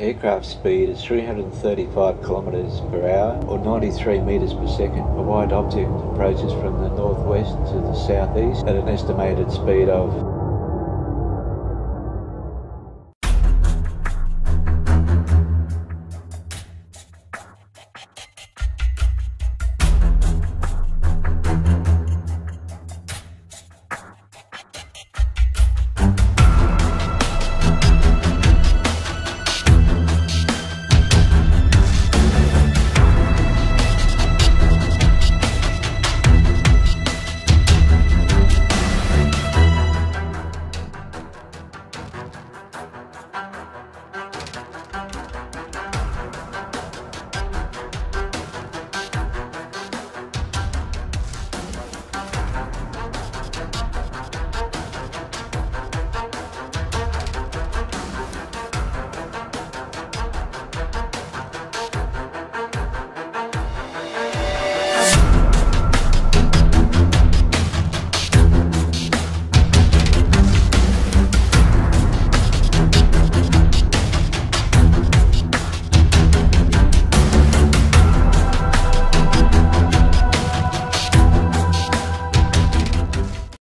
Aircraft speed is 335 kilometres per hour or 93 metres per second. A wide object approaches from the northwest to the southeast at an estimated speed of